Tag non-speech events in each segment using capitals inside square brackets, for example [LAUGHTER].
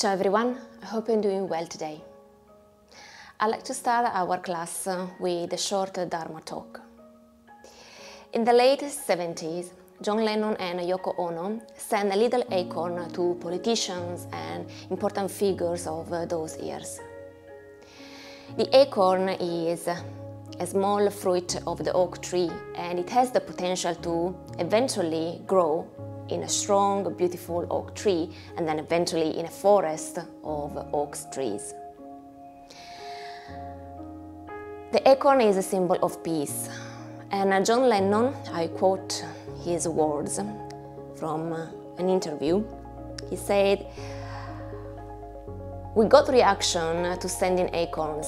Ciao everyone, I hope you're doing well today. I'd like to start our class uh, with a short Dharma talk. In the late 70s, John Lennon and Yoko Ono sent a little acorn to politicians and important figures of uh, those years. The acorn is a small fruit of the oak tree and it has the potential to eventually grow in a strong, beautiful oak tree and then eventually in a forest of oak trees. The acorn is a symbol of peace and uh, John Lennon, I quote his words from uh, an interview, he said, we got reaction to sending acorns.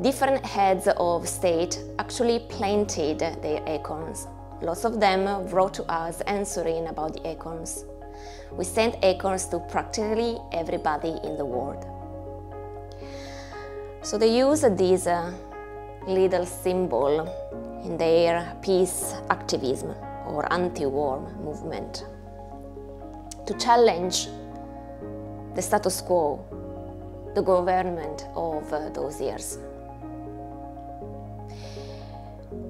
Different heads of state actually planted their acorns. Lots of them wrote to us answering about the acorns. We sent acorns to practically everybody in the world. So they use this uh, little symbol in their peace activism or anti-war movement to challenge the status quo, the government of uh, those years.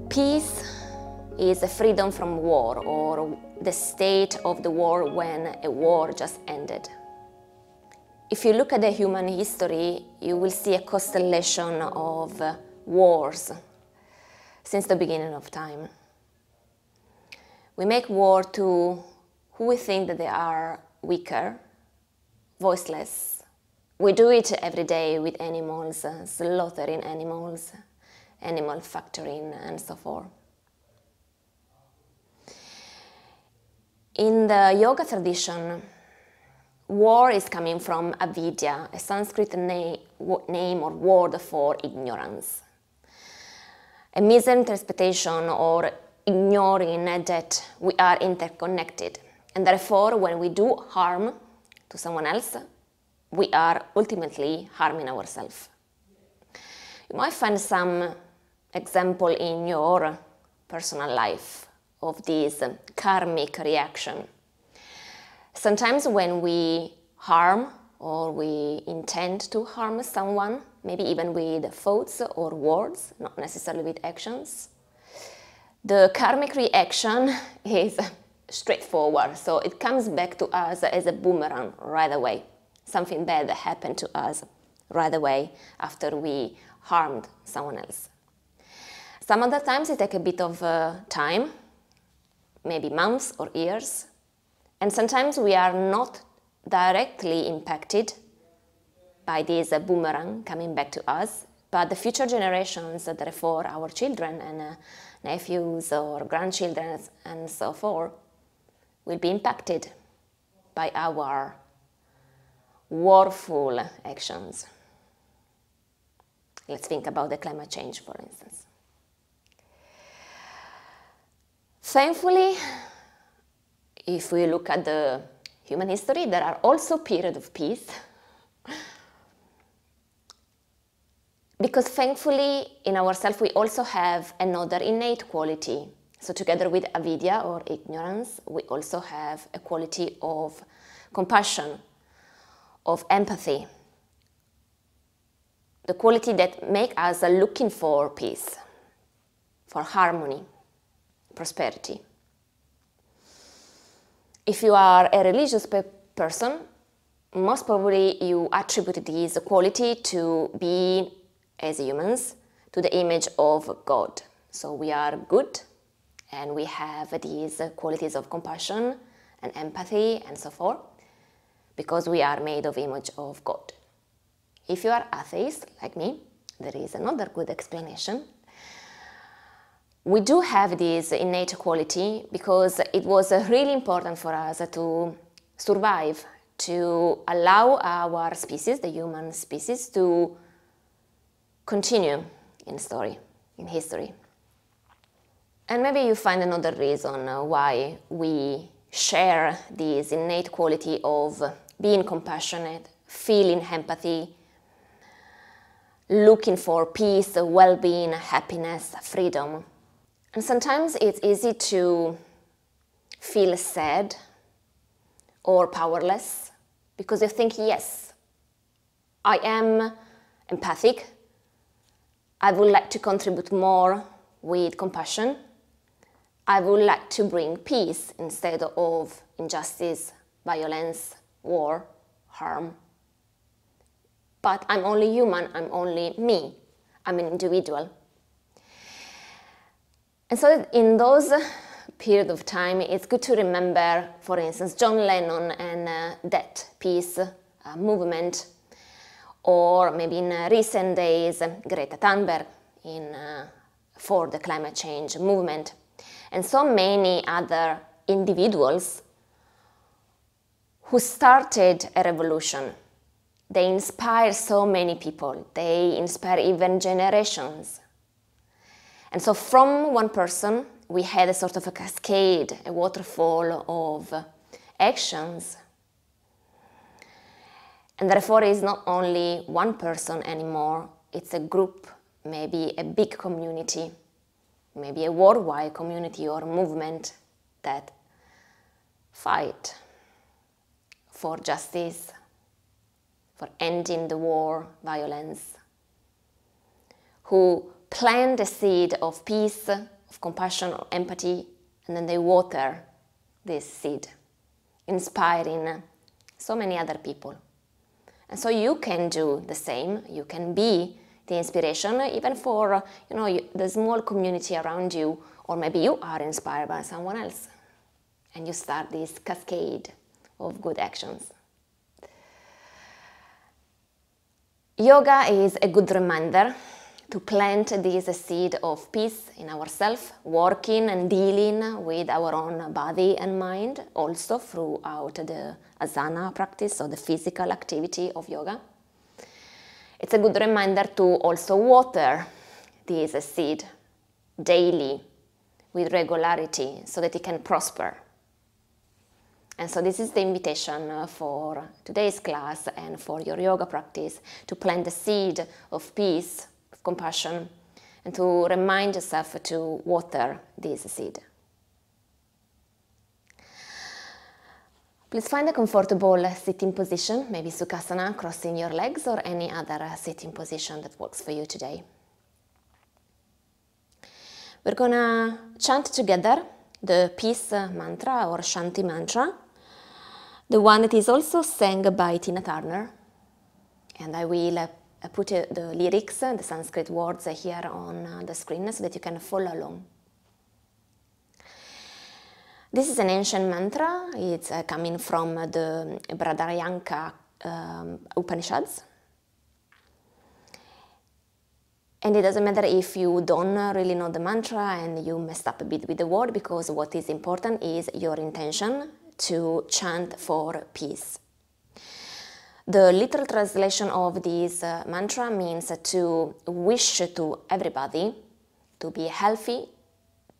Peace is a freedom from war or the state of the war when a war just ended. If you look at the human history, you will see a constellation of wars since the beginning of time. We make war to who we think that they are weaker, voiceless. We do it every day with animals, slaughtering animals, animal factoring, and so forth. In the yoga tradition, war is coming from avidya, a Sanskrit na name or word for ignorance. A misinterpretation or ignoring that we are interconnected. And therefore, when we do harm to someone else, we are ultimately harming ourselves. You might find some example in your personal life of this karmic reaction. Sometimes when we harm or we intend to harm someone, maybe even with thoughts or words, not necessarily with actions, the karmic reaction [LAUGHS] is straightforward, so it comes back to us as a boomerang right away. Something bad happened to us right away after we harmed someone else. Some other times it takes a bit of uh, time, maybe months or years, and sometimes we are not directly impacted by this uh, boomerang coming back to us, but the future generations, therefore our children and uh, nephews or grandchildren and so forth, will be impacted by our warful actions. Let's think about the climate change, for instance. Thankfully, if we look at the human history, there are also periods of peace. because thankfully, in ourselves, we also have another innate quality. So together with avidya or ignorance, we also have a quality of compassion, of empathy, the quality that make us looking for peace, for harmony, prosperity. If you are a religious pe person, most probably you attribute this quality to be, as humans, to the image of God. So we are good and we have these qualities of compassion and empathy and so forth because we are made of image of God. If you are atheist, like me, there is another good explanation. We do have this innate quality because it was uh, really important for us to survive, to allow our species, the human species, to continue in story, in history. And maybe you find another reason why we share this innate quality of being compassionate, feeling empathy, looking for peace, well-being, happiness, freedom. And sometimes it's easy to feel sad or powerless because you think, yes, I am empathic. I would like to contribute more with compassion. I would like to bring peace instead of injustice, violence, war, harm. But I'm only human, I'm only me, I'm an individual. And so in those period of time, it's good to remember, for instance, John Lennon and uh, that peace uh, movement, or maybe in uh, recent days, Greta Thunberg in, uh, for the climate change movement, and so many other individuals who started a revolution. They inspire so many people, they inspire even generations. And so, from one person, we had a sort of a cascade, a waterfall of actions. And therefore, it's not only one person anymore, it's a group, maybe a big community, maybe a worldwide community or movement that fight for justice, for ending the war, violence, who plant the seed of peace, of compassion, or empathy, and then they water this seed, inspiring so many other people. And so you can do the same. You can be the inspiration, even for you know the small community around you, or maybe you are inspired by someone else, and you start this cascade of good actions. Yoga is a good reminder to plant this seed of peace in ourselves, working and dealing with our own body and mind, also throughout the asana practice or the physical activity of yoga. It's a good reminder to also water this seed daily with regularity so that it can prosper. And so this is the invitation uh, for today's class and for your yoga practice to plant the seed of peace compassion, and to remind yourself to water this seed. Please find a comfortable sitting position, maybe Sukhasana, crossing your legs, or any other sitting position that works for you today. We're gonna chant together the peace mantra or Shanti mantra, the one that is also sang by Tina Turner. And I will I put uh, the lyrics, the Sanskrit words here on uh, the screen so that you can follow along. This is an ancient mantra. It's uh, coming from the Brihadaranyaka um, Upanishads. And it doesn't matter if you don't really know the mantra and you messed up a bit with the word because what is important is your intention to chant for peace. The literal translation of this uh, mantra means to wish to everybody to be healthy,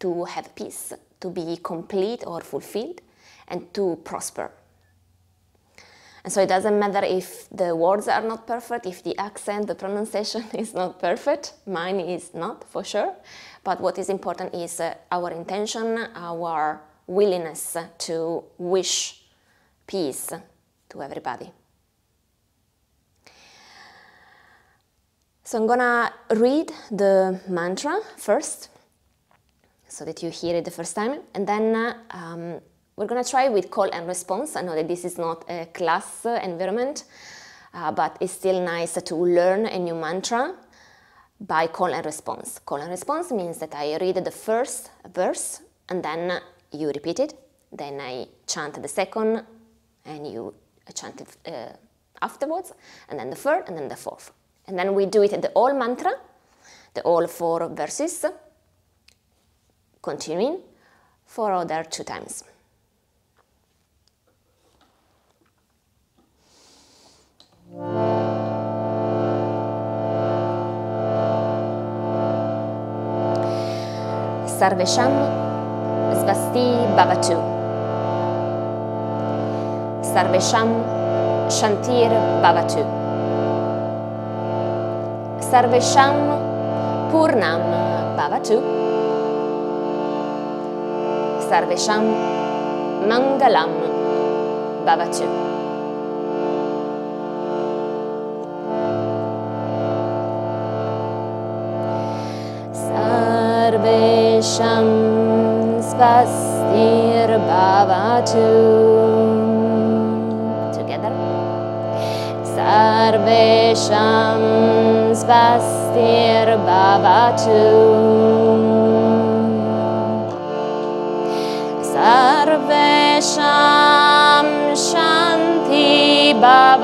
to have peace, to be complete or fulfilled, and to prosper. And so it doesn't matter if the words are not perfect, if the accent, the pronunciation [LAUGHS] is not perfect. Mine is not, for sure. But what is important is uh, our intention, our willingness to wish peace to everybody. So I'm gonna read the mantra first so that you hear it the first time and then uh, um, we're gonna try with call and response. I know that this is not a class environment uh, but it's still nice to learn a new mantra by call and response. Call and response means that I read the first verse and then you repeat it, then I chant the second and you chant it uh, afterwards, and then the third and then the fourth. And then we do it the whole mantra, the all four verses, continuing for other two times. Sarvesham Svasti Bhavatu. Sarvesham Shantir Bhavatu. Sarvesham Purnam Bhavatu Sarvesham Mangalam Bhavatu Sarvesham Svastir Bhavatu Svastirabhavatu. Sarvesham Shanti Bhavatu.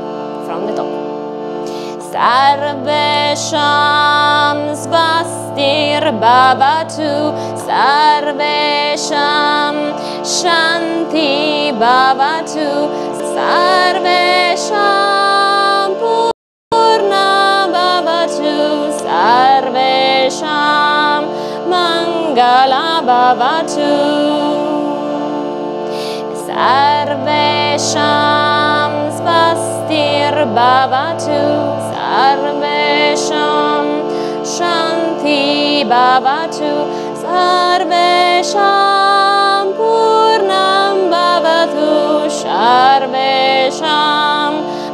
Sarvesham Svastir Bhavatu Sarvesham Shanti Bhavatu Sarvesham Purna Bhavatu Sarvesham Mangala Bhavatu Sarvesham Svastir Bhavatu Sarvesham Shanti Bhavatu Sarvesham Purnam Bhavatu Sarvesham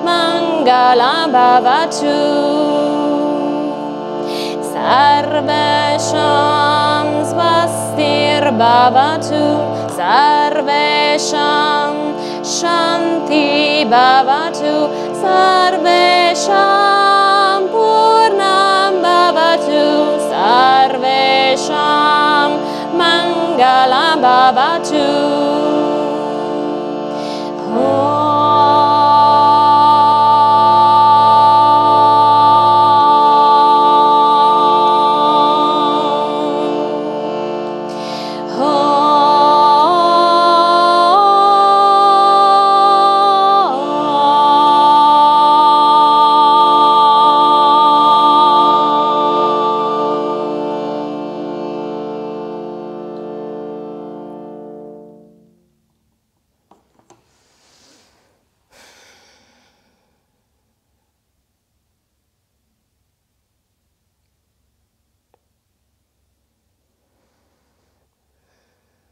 Mangala Bhavatu Sarvesham Svastir Bhavatu Sarvesham Shanti Bhavatu Sarvesham Purnam Bhavatu Sarvesham Mangala Bhavatu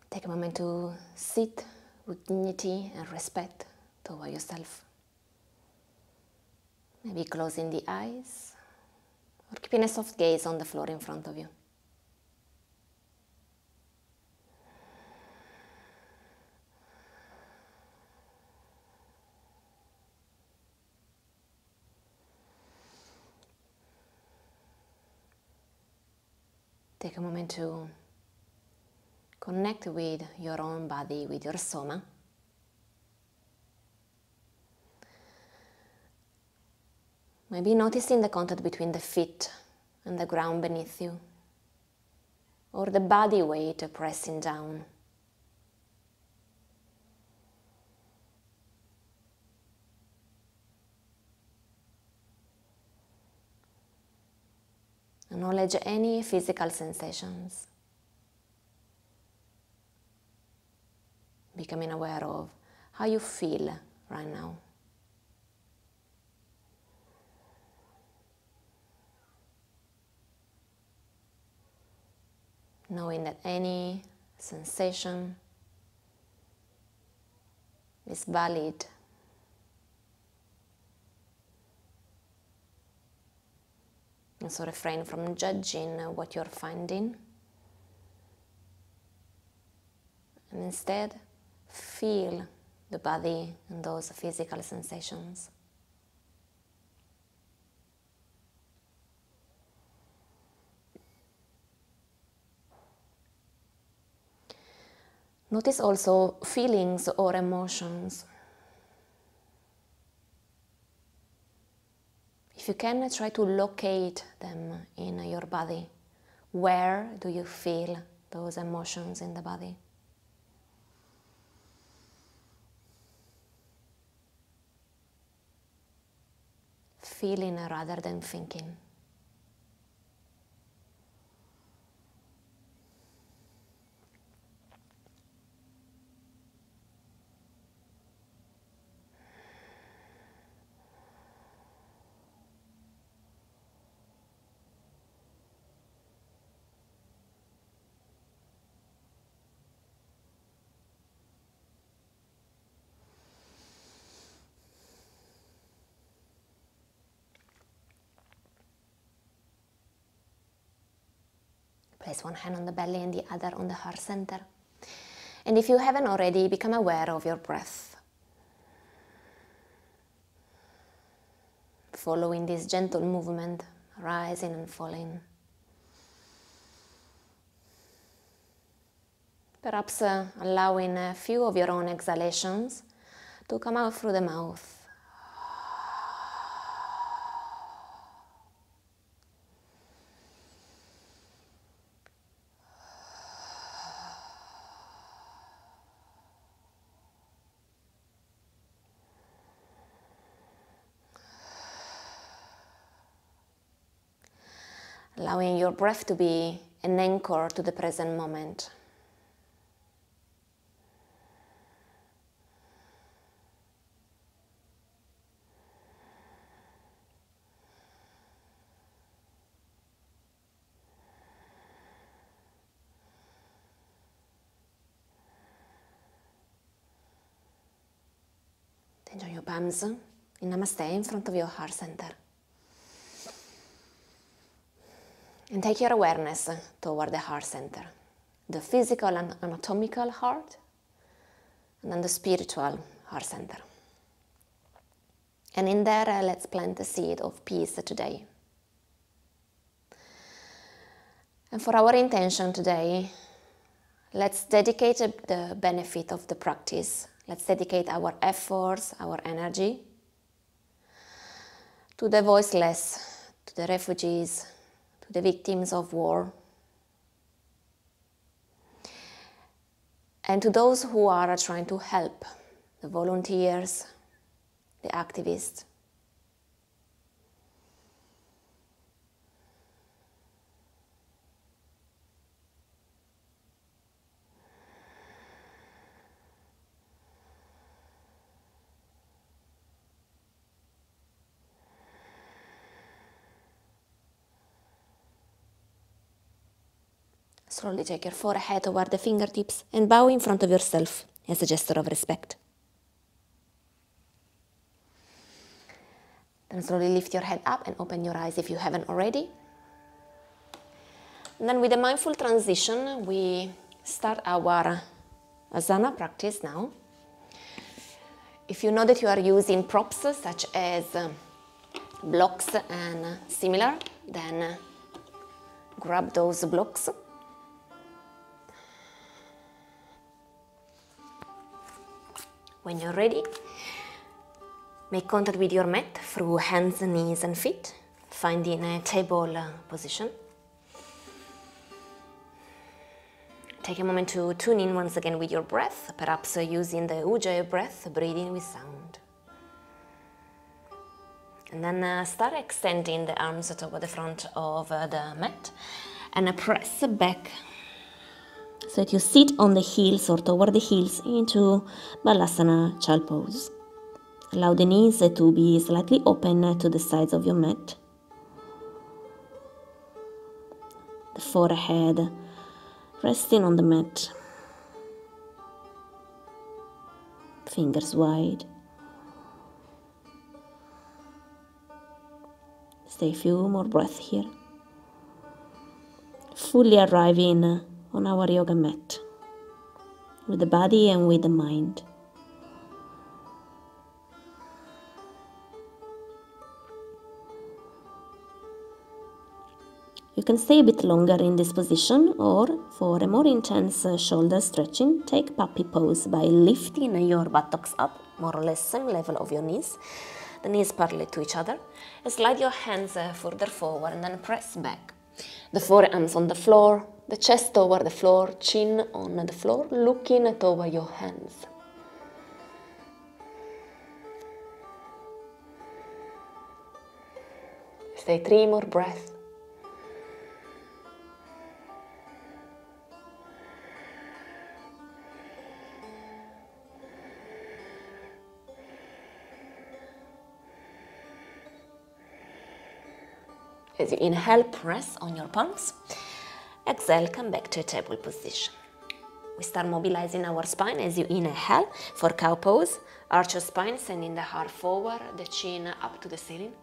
Take a moment to sit with dignity and respect toward yourself. Maybe closing the eyes or keeping a soft gaze on the floor in front of you. Take a moment to connect with your own body, with your soma. Maybe noticing the contact between the feet and the ground beneath you, or the body weight pressing down. Acknowledge any physical sensations. Becoming aware of how you feel right now. Knowing that any sensation is valid and so refrain from judging what you're finding and instead feel the body and those physical sensations. Notice also feelings or emotions. if you can, try to locate them in your body. Where do you feel those emotions in the body? Feeling rather than thinking. Place one hand on the belly and the other on the heart center. And if you haven't already, become aware of your breath. Following this gentle movement, rising and falling. Perhaps uh, allowing a few of your own exhalations to come out through the mouth. allowing your breath to be an anchor to the present moment. Then join your palms in Namaste in front of your heart center. And take your awareness toward the heart center, the physical and anatomical heart, and then the spiritual heart center. And in there, uh, let's plant the seed of peace today. And for our intention today, let's dedicate the benefit of the practice. Let's dedicate our efforts, our energy to the voiceless, to the refugees, to the victims of war, and to those who are trying to help the volunteers, the activists. Slowly take your forehead toward the fingertips and bow in front of yourself as a gesture of respect. Then slowly lift your head up and open your eyes if you haven't already. And then with a mindful transition, we start our asana practice now. If you know that you are using props such as um, blocks and similar, then uh, grab those blocks When you're ready, make contact with your mat through hands, knees and feet, finding a table uh, position. Take a moment to tune in once again with your breath, perhaps uh, using the Ujjayi breath, breathing with sound. And then uh, start extending the arms toward the front of uh, the mat and press back so that you sit on the heels or toward the heels into Balasana Child Pose. Allow the knees to be slightly open to the sides of your mat. The forehead resting on the mat. Fingers wide. Stay a few more breaths here. Fully arriving on our yoga mat with the body and with the mind. You can stay a bit longer in this position or for a more intense uh, shoulder stretching, take puppy pose by lifting your buttocks up more or less same level of your knees. the knees parallel to each other. Slide your hands uh, further forward and then press back. The forearms on the floor, the chest over the floor, chin on the floor, looking toward your hands. Stay three more breaths. As you inhale, press on your palms. Exhale, come back to a table position. We start mobilizing our spine as you inhale for cow pose. Arch your spine, sending the heart forward, the chin up to the ceiling.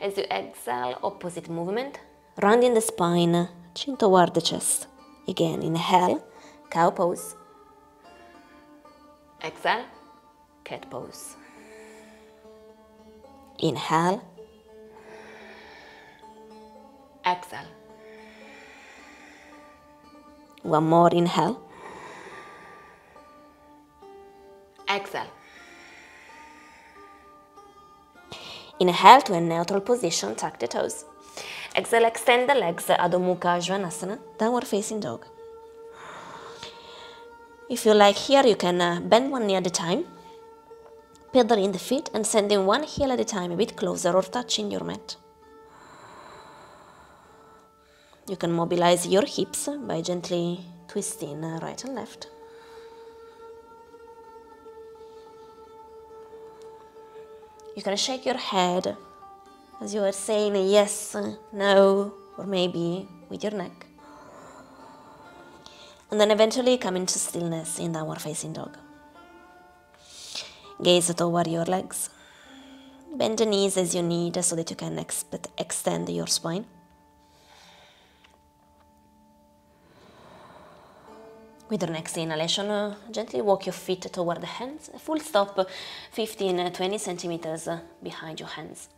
As you exhale, opposite movement, rounding the spine, chin toward the chest. Again, inhale, cow pose. Exhale, cat pose. Inhale, exhale. One more inhale. Exhale. Inhale to a neutral position, tuck the toes. Exhale, extend the legs, Adho Mukha Svanasana, downward facing dog. If you like here, you can uh, bend one knee at a time, pedal in the feet and sending one heel at a time a bit closer or touching your mat. You can mobilize your hips by gently twisting uh, right and left. You can shake your head as you are saying yes, no, or maybe with your neck. And then eventually come into stillness in downward facing dog. Gaze toward your legs. Bend the knees as you need so that you can extend your spine. With your next inhalation, uh, gently walk your feet toward the hands, full stop 15 20 centimeters behind your hands.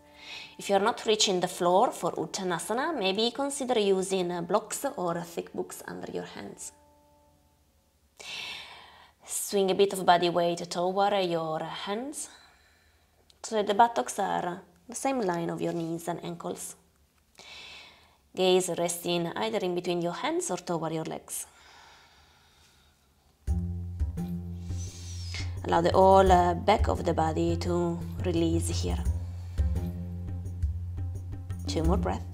If you are not reaching the floor for Uttanasana, maybe consider using uh, blocks or thick books under your hands. Swing a bit of body weight toward your hands so that the buttocks are the same line of your knees and ankles. Gaze resting either in between your hands or toward your legs. Allow the whole uh, back of the body to release here. Two more breaths.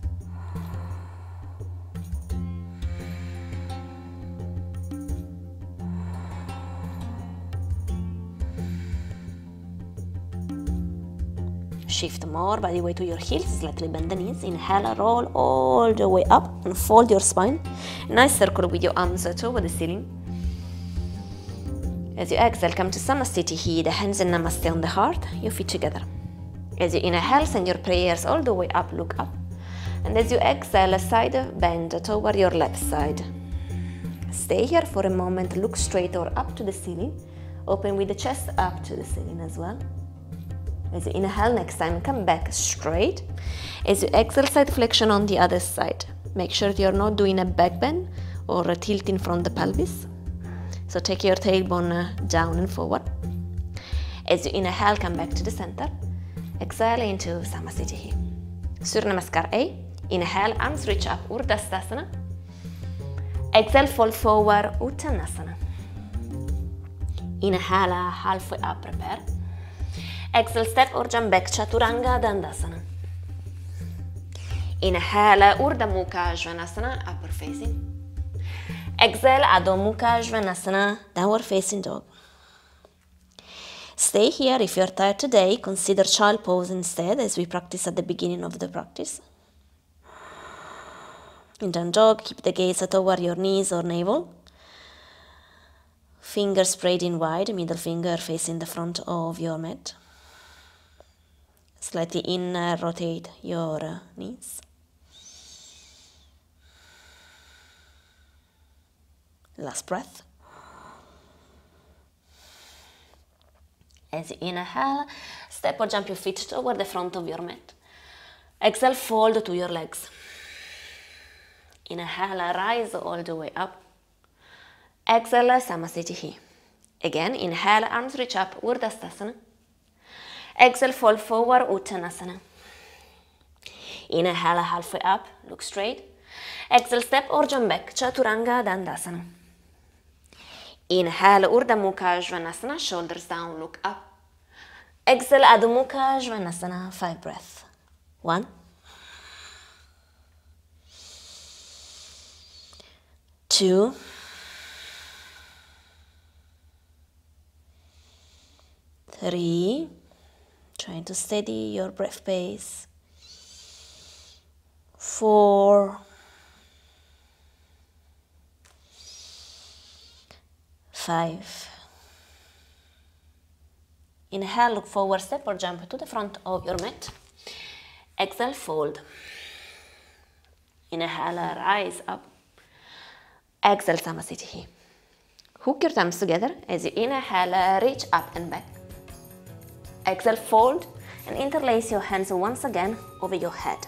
Shift more body weight to your heels, slightly bend the knees. Inhale, roll all the way up and fold your spine. Nice circle with your arms toward the ceiling. As you exhale, come to Samasthiti, here, the hands in Namaste on the heart, your feet together. As you inhale, send your prayers all the way up, look up. And as you exhale, a side bend toward your left side. Stay here for a moment, look straight or up to the ceiling. Open with the chest up to the ceiling as well. As you inhale, next time come back straight. As you exhale, side flexion on the other side. Make sure you're not doing a back bend or a tilting from the pelvis. So take your tailbone uh, down and forward. As you inhale, come back to the center. Exhale into Samasthiti. Surya Namaskar A. Inhale, arms reach up, Urdhva Exhale, fold forward, Uttanasana. Inhale, halfway up, prepare. Exhale, step or jump back, Chaturanga Dandasana. Inhale, Urdhva Mukha Svanasana, upper facing. Exhale, Adho Mukha Svanasana, downward facing dog. Stay here. If you're tired today, consider child pose instead, as we practice at the beginning of the practice. In down dog, keep the gaze toward your knees or navel. Fingers spread in wide, middle finger facing the front of your mat. Slightly in, rotate your uh, knees. Last breath. As you inhale, step or jump your feet toward the front of your mat. Exhale, fold to your legs. Inhale, rise all the way up. Exhale, Samasthiti. Again, inhale, arms reach up, Urdhva Exhale, fold forward, Uttanasana. Inhale halfway up, look straight. Exhale, step or jump back, Chaturanga Dandasana. Inhale, Mukha Svanasana, shoulders down, look up. Exhale, Adho Mukha Svanasana, five breaths. One. Two. Three. Trying to steady your breath pace. Four. Five. Inhale, look forward, step or jump to the front of your mat. Exhale, fold. Inhale, rise up. Exhale, Samasthiti. Hook your thumbs together as you inhale, reach up and back. Exhale, fold and interlace your hands once again over your head.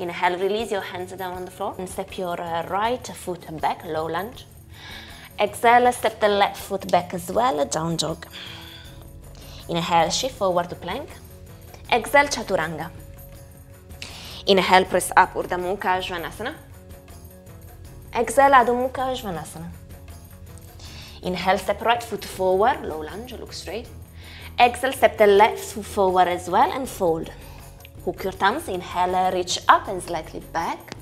Inhale, release your hands down on the floor and step your uh, right foot back, low lunge. Exhale, step the left foot back as well, down dog. Inhale, shift forward to plank. Exhale, chaturanga. Inhale, press up, Urdhva Mukha Svanasana. Exhale, Adho Mukha Svanasana. Inhale, step right foot forward, low lunge, look straight. Exhale, step the left foot forward as well and fold. Hook your thumbs, inhale, reach up and slightly back.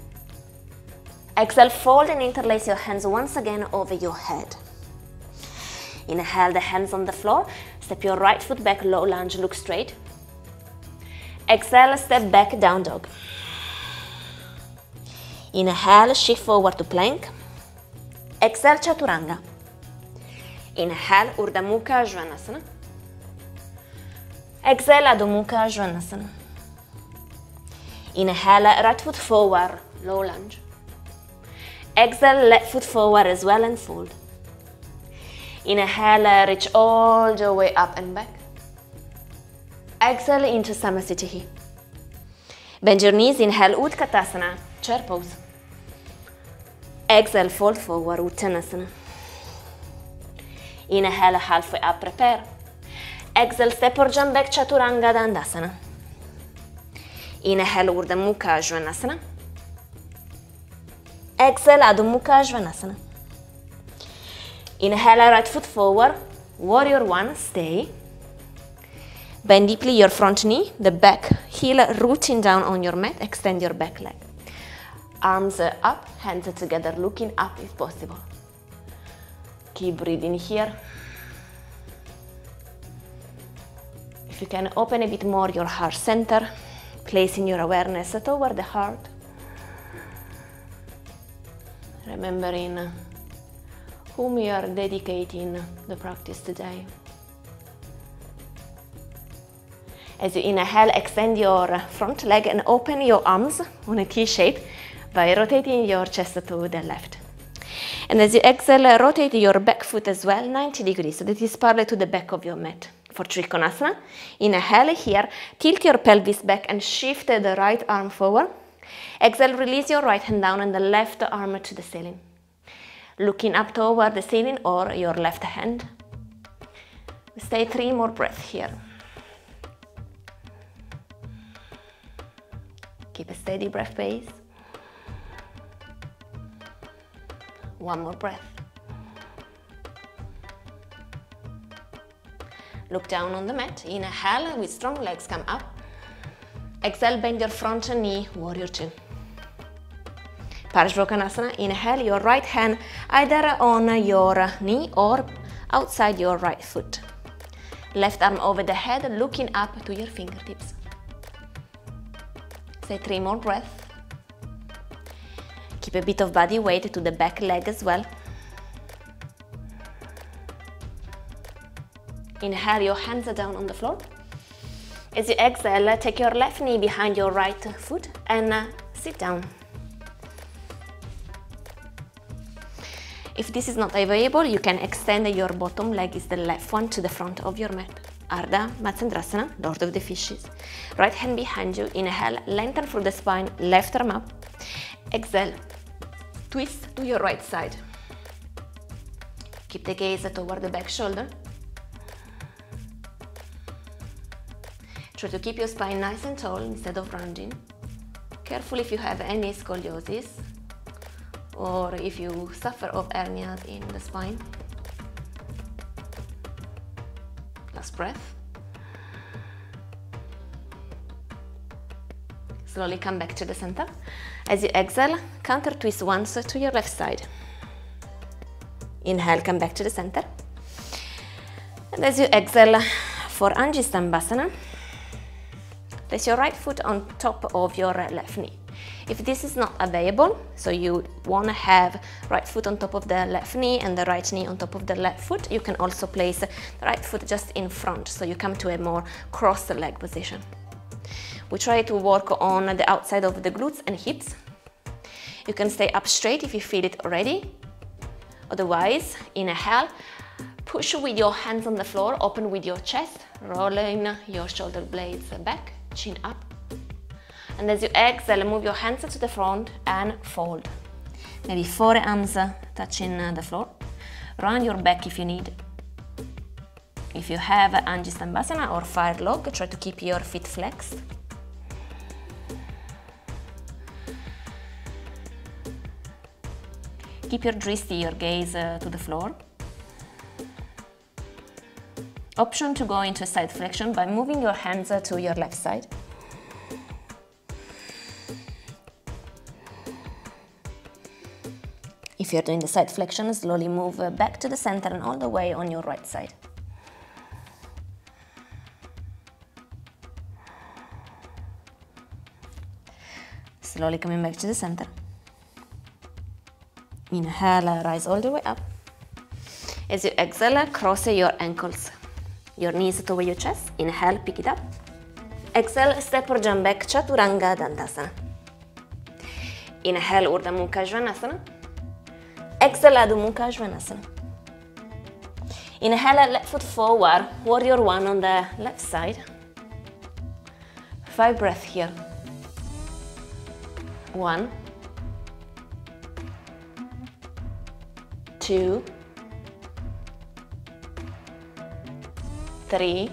Exhale, fold and interlace your hands once again over your head. Inhale, the hands on the floor. Step your right foot back, low lunge, look straight. Exhale, step back, down dog. Inhale, shift forward to plank. Exhale, chaturanga. Inhale, Urdhva Mukha Svanasana. Exhale, Adho Mukha Svanasana. Inhale, right foot forward, low lunge. Exhale, left foot forward as well and fold. Inhale, reach all the way up and back. Exhale into Samasthiti. Bend your knees, inhale Utkatasana, chair pose. Exhale, fold forward, Uttanasana. Inhale, halfway up, prepare. Exhale, step or jump back, Chaturanga Dandasana. Inhale, Urdhva Mukha Svanasana. Exhale, Adho Mukha Svanasana. Inhale, right foot forward, warrior one, stay. Bend deeply your front knee, the back heel rooting down on your mat, extend your back leg. Arms up, hands together, looking up if possible. Keep breathing here. If you can open a bit more your heart center, placing your awareness toward the heart. Remembering whom you are dedicating the practice today. As you inhale, extend your front leg and open your arms on a T shape by rotating your chest to the left. And as you exhale, rotate your back foot as well 90 degrees so that is parallel to the back of your mat. For Trikonasana, inhale here, tilt your pelvis back and shift the right arm forward. Exhale, release your right hand down and the left arm to the ceiling. Looking up toward the ceiling or your left hand. Stay three more breaths here. Keep a steady breath pace. One more breath. Look down on the mat. Inhale with strong legs, come up. Exhale, bend your front knee, warrior two. Parshvakonasana, inhale your right hand either on your knee or outside your right foot. Left arm over the head, looking up to your fingertips. Say three more breaths. Keep a bit of body weight to the back leg as well. Inhale, your hands are down on the floor. As you exhale, take your left knee behind your right foot and uh, sit down. If this is not available, you can extend your bottom leg is the left one to the front of your mat. Ardha Matsyendrasana, Lord of the Fishes. Right hand behind you, inhale, lengthen through the spine, left arm up. Exhale, twist to your right side. Keep the gaze toward the back shoulder. Try to keep your spine nice and tall instead of rounding. Careful if you have any scoliosis or if you suffer of hernias in the spine. Last breath. Slowly come back to the center. As you exhale, counter twist once to your left side. Inhale, come back to the center. And as you exhale for Agnistambhasana, place your right foot on top of your left knee. If this is not available, so you want to have right foot on top of the left knee and the right knee on top of the left foot, you can also place the right foot just in front, so you come to a more crossed leg position. We try to work on the outside of the glutes and hips. You can stay up straight if you feel it already. Otherwise, inhale, push with your hands on the floor, open with your chest, rolling your shoulder blades back, chin up. And as you exhale, move your hands to the front and fold. Maybe forearms touching the floor. Round your back if you need. If you have Agnistambhasana or fire log, try to keep your feet flexed. Keep your drishti, your gaze uh, to the floor. Option to go into side flexion by moving your hands uh, to your left side. If you're doing the side flexion, slowly move uh, back to the center and all the way on your right side. Slowly coming back to the center. Inhale, rise all the way up. As you exhale, cross your ankles. Your knees toward your chest. Inhale, pick it up. Exhale, step or jump back, Chaturanga Dandasana. Inhale, Urdhva Mukha Svanasana. Exhale, Adho Mukha Svanasana. Inhale, left foot forward, warrior one on the left side. Five breaths here. One, two, three,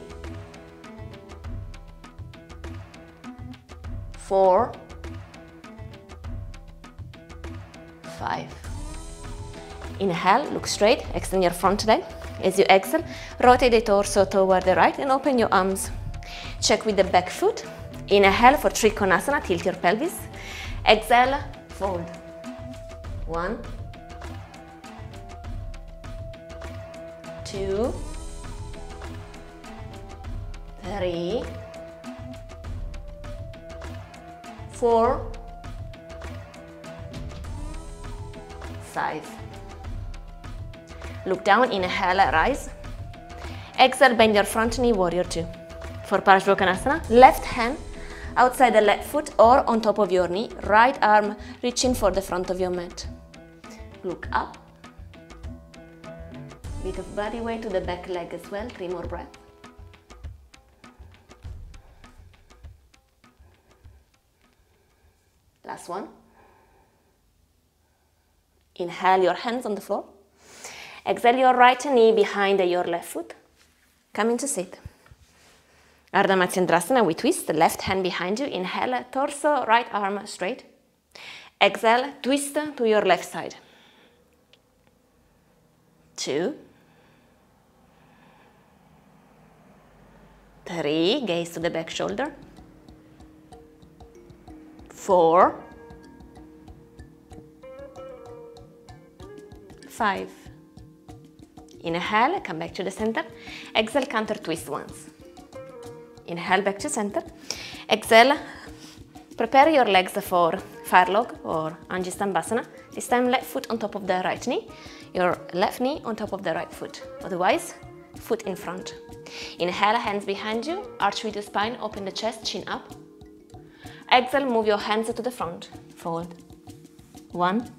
four, five. Inhale, look straight, extend your front leg. As you exhale, rotate the torso toward the right and open your arms. Check with the back foot. Inhale for Trikonasana, tilt your pelvis. Exhale, fold. One, two, three, four, five. Look down, inhale, rise. Exhale, bend your front knee, warrior two. For Parshvakonasana, left hand outside the left foot or on top of your knee, right arm reaching for the front of your mat. Look up. Bit of body weight to the back leg as well, three more breaths. Last one. Inhale your hands on the floor. Exhale your right knee behind your left foot. Come into sit. Ardha Matsyendrasana, we twist left hand behind you. Inhale, torso, right arm straight. Exhale, twist to your left side. Two. Three, gaze to the back shoulder. Four. Five. Inhale, come back to the center. Exhale, counter twist once. Inhale back to center. Exhale, prepare your legs for fire log or Agnistambhasana. This time left foot on top of the right knee, your left knee on top of the right foot. Otherwise, foot in front. Inhale, hands behind you, arch with your spine, open the chest, chin up. Exhale, move your hands to the front, fold. One,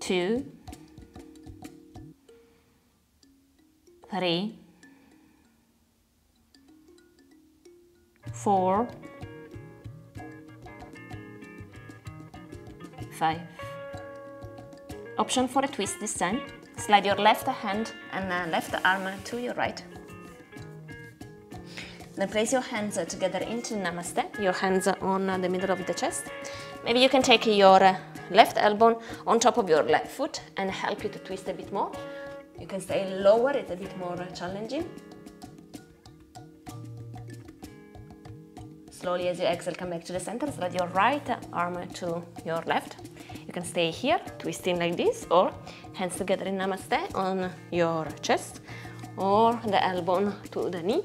two, three, four, five. Option for a twist this time. Slide your left hand and uh, left arm to your right. Then place your hands uh, together into Namaste, your hands on uh, the middle of the chest. Maybe you can take your uh, left elbow on top of your left foot and help you to twist a bit more. You can stay lower, it's a bit more uh, challenging. Slowly as you exhale, come back to the center, slide your right arm to your left. You can stay here, twisting like this, or hands together in Namaste on your chest, or the elbow to the knee.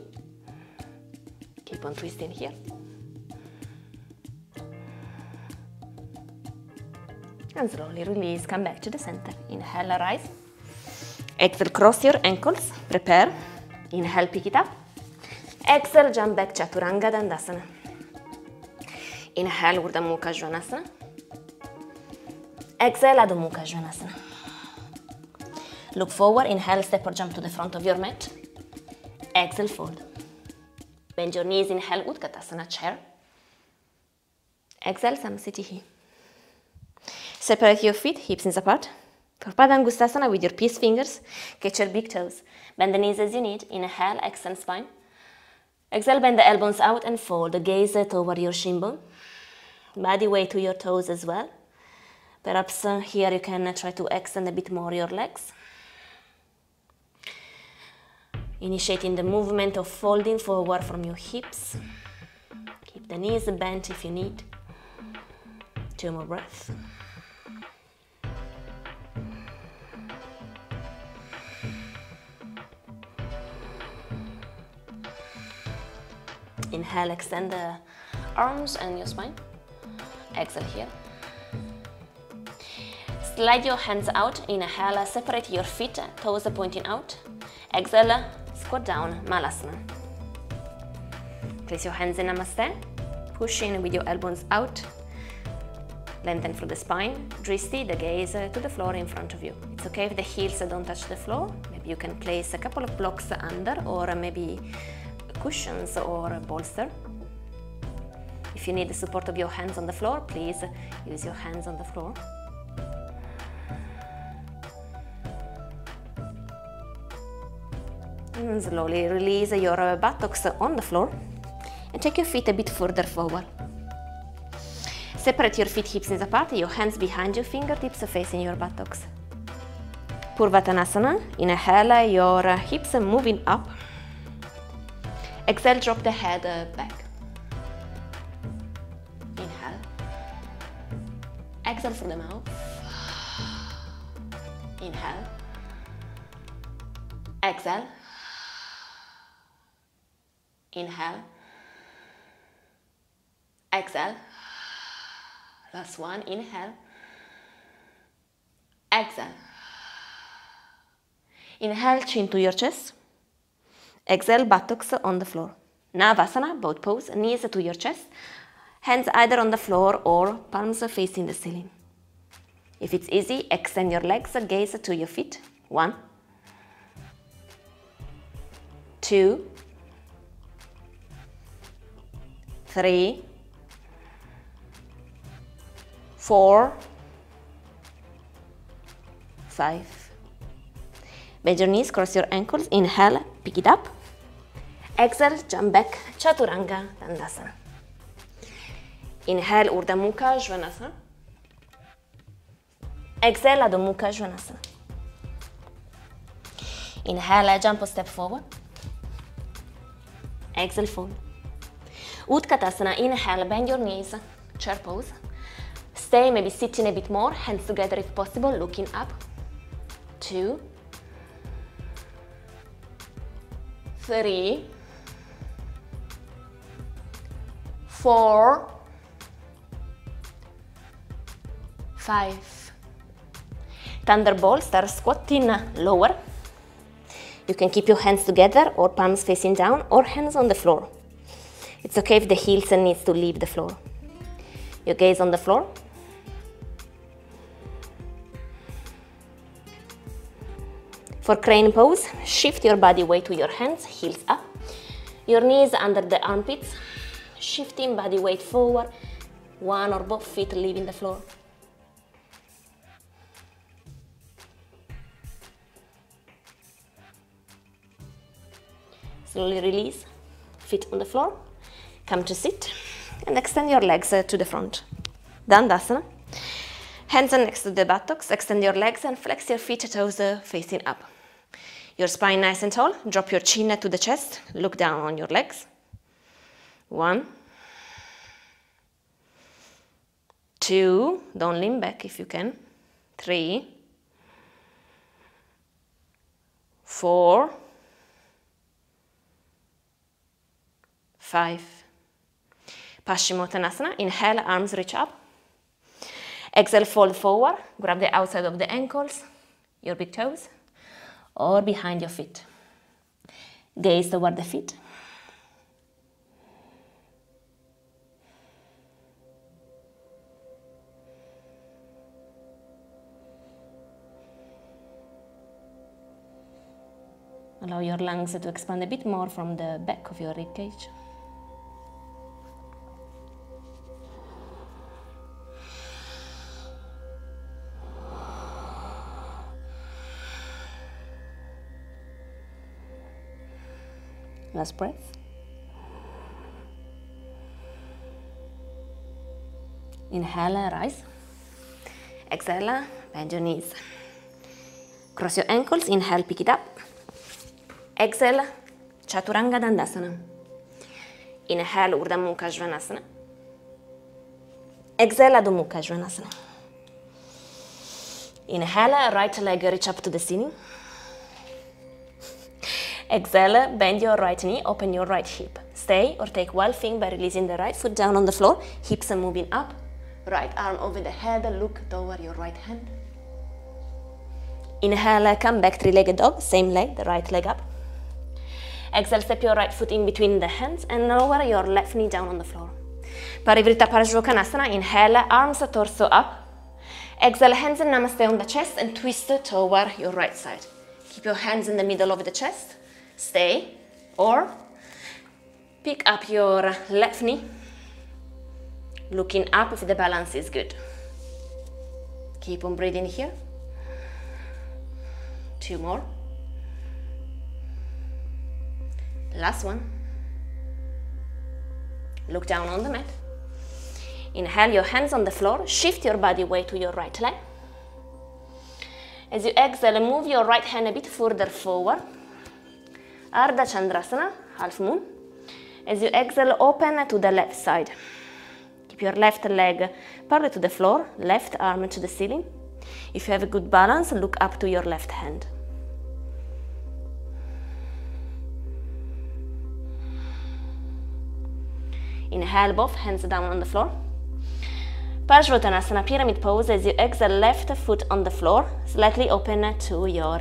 Keep on twisting here. And slowly release, come back to the center. Inhale, rise. Exhale, cross your ankles, prepare. Inhale, pick it up. Exhale, jump back, Chaturanga Dandasana. Inhale, Urdhva Mukha Svanasana. Exhale, Adho Mukha Svanasana. Look forward, inhale, step or jump to the front of your mat. Exhale, fold. Bend your knees, inhale, Utkatasana, chair. Exhale, Samasthiti. Separate your feet, hips apart. For Padangusthasana with your peace fingers, catch your big toes. Bend the knees as you need. Inhale, extend spine. Exhale, bend the elbows out and fold. Gaze toward your shin bone. Body weight to your toes as well. Perhaps uh, here you can uh, try to extend a bit more your legs. Initiating the movement of folding forward from your hips. Keep the knees bent if you need. Two more breaths. Inhale, extend the arms and your spine. Exhale here. Slide your hands out. Inhale, separate your feet, toes pointing out. Exhale, squat down, Malasana. Place your hands in Namaste. Push in with your elbows out. Lengthen through the spine. Drishti, the gaze to the floor in front of you. It's okay if the heels don't touch the floor. Maybe you can place a couple of blocks under or maybe cushions or a bolster. If you need the support of your hands on the floor, please use your hands on the floor. And slowly release your uh, buttocks on the floor and take your feet a bit further forward. Separate your feet hips knees apart, your hands behind your fingertips facing your buttocks. Purvottanasana, inhale your uh, hips moving up. Exhale, drop the head back. Inhale. Exhale through the mouth. Inhale. Exhale. Inhale. Exhale. Last one. Inhale. Exhale. Inhale, chin to your chest. Exhale, buttocks on the floor. Navasana, boat pose, knees to your chest. Hands either on the floor or palms facing the ceiling. If it's easy, extend your legs, gaze to your feet. One, two, three, four, five. Bend your knees, cross your ankles. Inhale, pick it up. Exhale, jump back, Chaturanga Dandasana. Inhale, Urdhva Mukha Svanasana. Exhale, Adho Mukha Svanasana. Inhale, jump a step forward. Exhale, fold. Utkatasana, inhale, bend your knees, chair pose. Stay, maybe sitting a bit more, hands together if possible, looking up. Two, three, four, five. Thunderbolt, start squatting lower. You can keep your hands together or palms facing down or hands on the floor. It's okay if the heels needs to leave the floor. Your gaze on the floor. For crane pose, shift your body weight to your hands, heels up. Your knees under the armpits, shifting body weight forward, one or both feet leaving the floor. Slowly release. feet on the floor. Come to sit and extend your legs uh, to the front. Dandasana. Hands are next to the buttocks. Extend your legs and flex your feet, toes uh, facing up. Your spine nice and tall. Drop your chin to the chest. Look down on your legs. One. Two. Don't lean back if you can. Three. Four. Five. Paschimottanasana. Inhale, arms reach up. Exhale, fold forward. Grab the outside of the ankles, your big toes, or behind your feet. Gaze toward the feet. Allow your lungs to expand a bit more from the back of your rib cage. Last breath. Inhale, rise. Exhale, bend your knees. Cross your ankles, inhale, pick it up. Exhale, Chaturanga Dandasana. Inhale, Urdhva Mukha Svanasana. Exhale, Adho Mukha Svanasana. Inhale, right leg reach up to the ceiling. Exhale, bend your right knee, open your right hip. Stay or take wild thing by releasing the right foot down on the floor, hips are moving up. Right arm over the head, look toward your right hand. Inhale, come back, three-legged dog, same leg, the right leg up. Exhale, step your right foot in between the hands and lower your left knee down on the floor. Parivrtta Parshvakonasana, inhale, arms, torso up. Exhale, hands and namaste on the chest and twist toward your right side. Keep your hands in the middle of the chest stay, or pick up your left knee, looking up if the balance is good. Keep on breathing here. Two more. Last one. Look down on the mat. Inhale your hands on the floor, shift your body weight to your right leg. As you exhale, move your right hand a bit further forward Ardha Chandrasana, half moon. As you exhale, open to the left side. Keep your left leg parallel to the floor, left arm to the ceiling. If you have a good balance, look up to your left hand. Inhale, both hands down on the floor. Parsvottanasana, pyramid pose. As you exhale, left foot on the floor, slightly open to your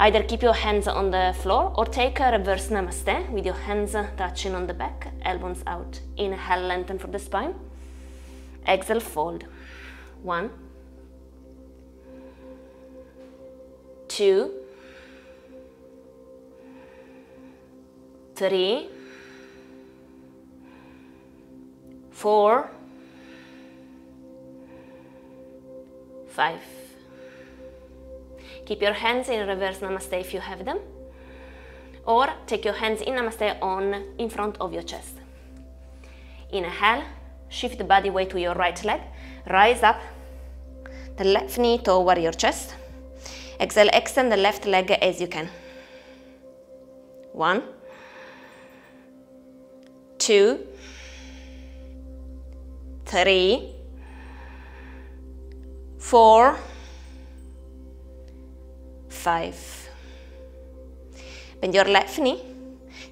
Either keep your hands on the floor or take a reverse namaste with your hands touching on the back, elbows out. Inhale, lengthen from the spine. Exhale, fold. One, two, three, four, five. Keep your hands in reverse namaste if you have them. Or take your hands in namaste on in front of your chest. Inhale, shift the body weight to your right leg. Rise up, the left knee toward your chest. Exhale, extend the left leg as you can. One, two, three, four, five. Bend your left knee.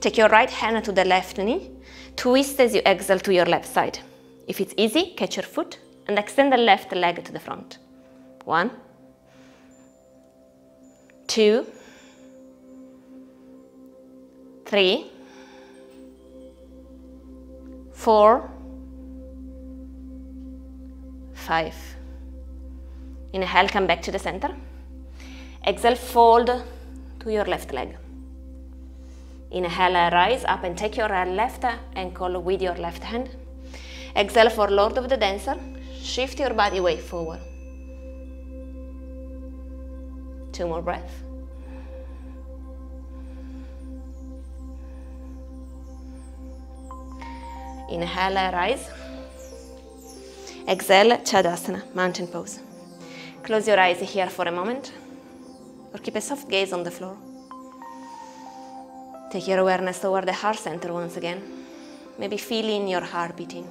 Take your right hand to the left knee. Twist as you exhale to your left side. If it's easy, catch your foot and extend the left leg to the front. One, two, three, four, five. Inhale, come back to the center. Exhale, fold to your left leg. Inhale, rise up and take your left ankle with your left hand. Exhale for Lord of the Dancer. Shift your body weight forward. Two more breaths. Inhale, rise. Exhale, Tadasana, mountain pose. Close your eyes here for a moment or keep a soft gaze on the floor. Take your awareness toward the heart center once again. Maybe feeling your heart beating.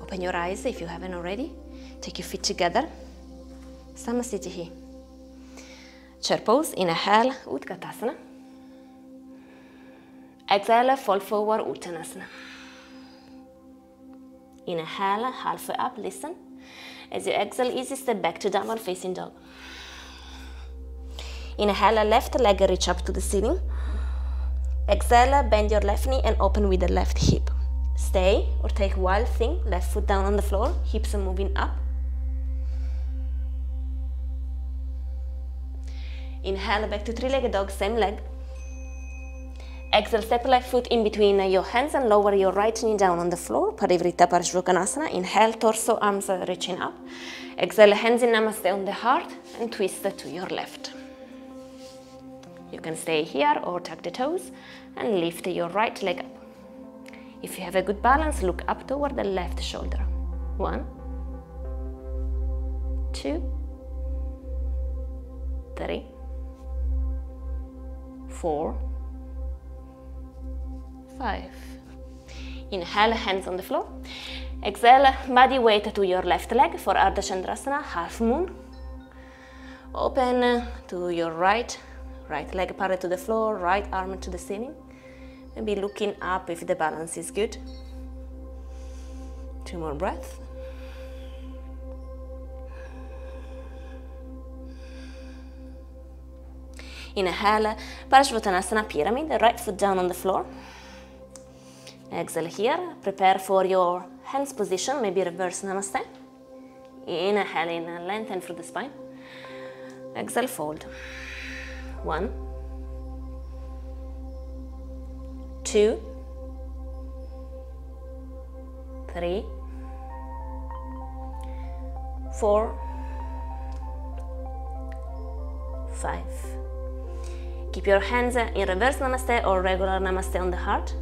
Open your eyes if you haven't already. Take your feet together. Samasthiti. Chair pose. Inhale, Utkatasana. Exhale, fall forward, Uttanasana. Inhale, halfway up, listen. As you exhale, easy step back to downward facing dog. Inhale, left leg reach up to the ceiling. Exhale, bend your left knee and open with the left hip. Stay or take wild thing, left foot down on the floor, hips are moving up. Inhale back to three-legged dog, same leg. Exhale, step left foot in between uh, your hands and lower your right knee down on the floor. Parivrtta Parshvottanasana. Inhale, torso, arms reaching up. Exhale, hands in Namaste on the heart and twist to your left. You can stay here or tuck the toes and lift your right leg up. If you have a good balance, look up toward the left shoulder. One, two, three, four, five. Inhale, hands on the floor. Exhale, body weight to your left leg for Ardha Chandrasana, half moon. Open to your right, right leg parallel to the floor, right arm to the ceiling. Maybe looking up if the balance is good. Two more breaths. Inhale, Parsvottanasana pyramid, right foot down on the floor. Exhale here, prepare for your hands position, maybe reverse namaste. Inhale in, lengthen through the spine. Exhale, fold. One, two, three, four, five. Keep your hands in reverse namaste or regular namaste on the heart.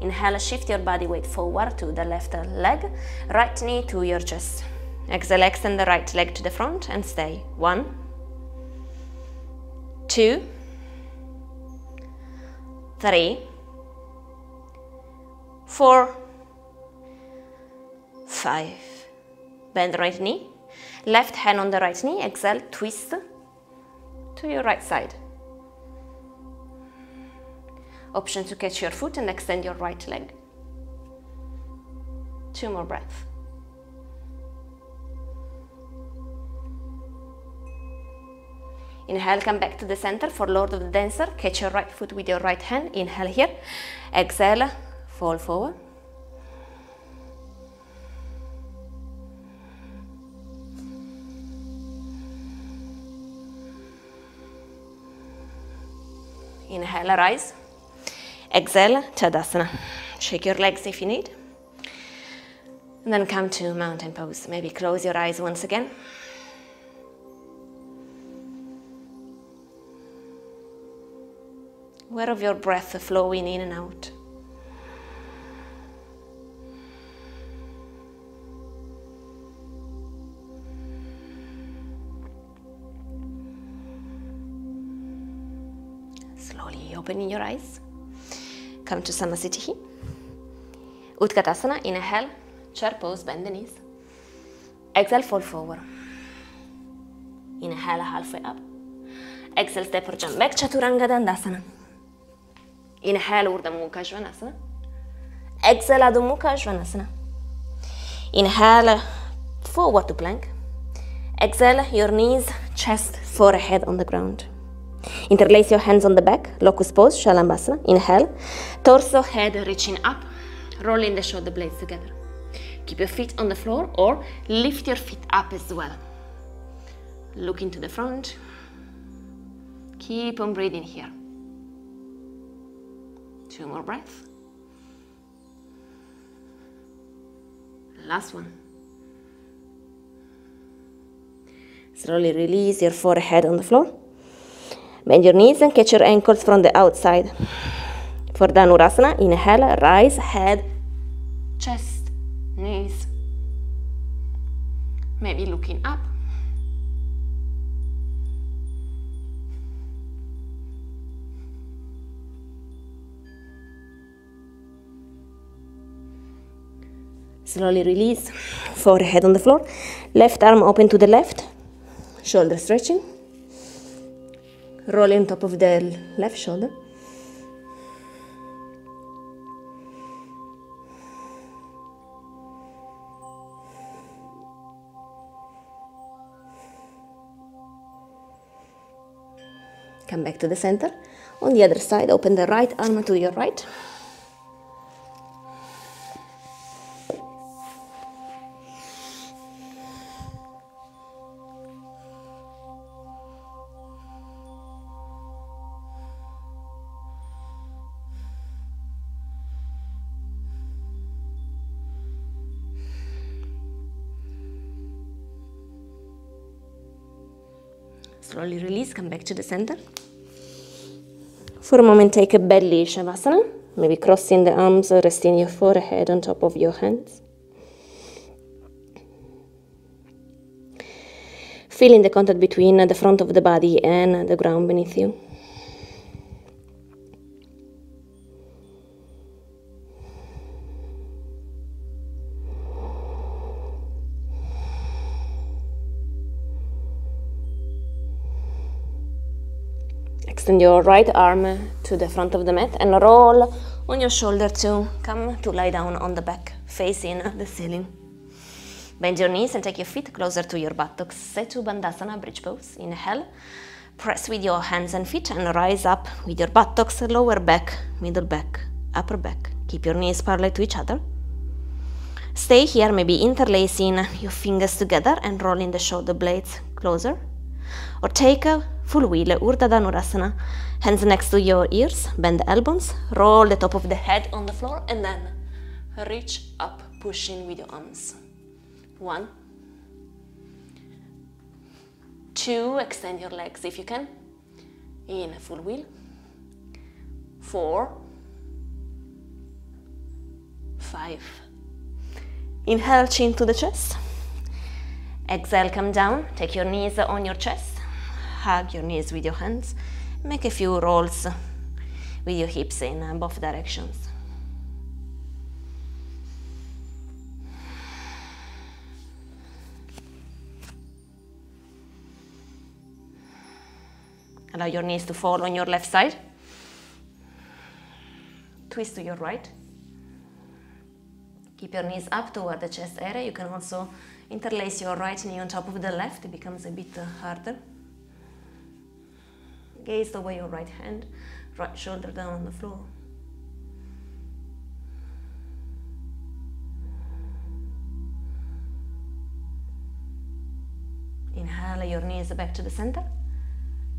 Inhale, shift your body weight forward to the left leg, right knee to your chest. Exhale, extend the right leg to the front and stay. One, two, three, four, five. Bend right knee, left hand on the right knee, exhale, twist to your right side. Option to catch your foot and extend your right leg. Two more breaths. Inhale, come back to the center for Lord of the Dancer. Catch your right foot with your right hand. Inhale here. Exhale, fall forward. Inhale, rise. Exhale, Tadasana. Shake your legs if you need. And then come to mountain pose. Maybe close your eyes once again. Aware of your breath flowing in and out. Slowly opening your eyes. Come to Samasthiti. Utkatasana, inhale, chair pose, bend the knees. Exhale, fall forward. Inhale, halfway up. Exhale, step or jump back, Chaturanga Dandasana. Inhale, Urdhva Mukha Svanasana. Exhale, Adho Mukha Svanasana. Inhale, uh, forward to plank. Exhale, your knees, chest, forehead on the ground. Interlace your hands on the back, locust pose, Shalambhasana. Inhale, torso, head reaching up, rolling the shoulder blades together. Keep your feet on the floor or lift your feet up as well. Look into the front. Keep on breathing here. Two more breaths. last one. Slowly release your forehead on the floor. Bend your knees and catch your ankles from the outside. For Dhanurasana, inhale, rise, head, chest, knees. Maybe looking up. Slowly release, forehead on the floor. Left arm open to the left, shoulder stretching. Roll on top of the left shoulder. Come back to the center. On the other side, open the right arm to your right. To the center. For a moment, take a belly shavasana. Maybe crossing the arms, or resting your forehead on top of your hands. Feeling the contact between the front of the body and the ground beneath you. Extend your right arm to the front of the mat and roll on your shoulder to come to lie down on the back, facing the ceiling. Bend your knees and take your feet closer to your buttocks. Setu Bandhasana, bridge pose. Inhale. Press with your hands and feet and rise up with your buttocks, lower back, middle back, upper back. Keep your knees parallel to each other. Stay here, maybe interlacing your fingers together and rolling the shoulder blades closer. Or take a full wheel, Urdhva Dhanurasana. Hands next to your ears, bend the elbows, roll the top of the head on the floor, and then reach up, pushing with your arms. One, two, extend your legs if you can, in a full wheel. Four, five. Inhale, chin to the chest. Exhale, come down. Take your knees on your chest. Hug your knees with your hands. Make a few rolls with your hips in both directions. Allow your knees to fall on your left side. Twist to your right. Keep your knees up toward the chest area. You can also interlace your right knee on top of the left. It becomes a bit uh, harder. Gaze away your right hand, right shoulder down on the floor. Inhale your knees back to the center.